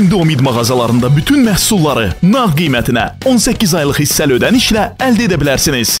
İndi Umid mağazalarında bütün məhsulları nağd qiymətinə 18 aylıq hissəli ödənişlə əldə edə bilərsiniz.